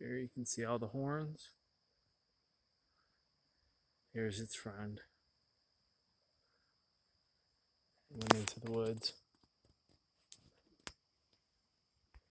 Here you can see all the horns. Here's its friend. Went into the woods.